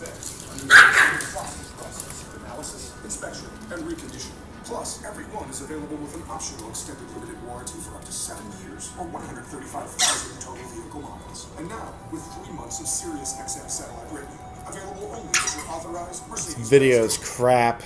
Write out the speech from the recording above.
beds undergo the process process, analysis, inspection, and reconditioning. Plus, every one is available with an optional extended limited warranty for up to seven years or 135,000 total vehicle miles. And now, with three months of Sirius XM satellite radio, available only for authorized Mercedes. Video's crap.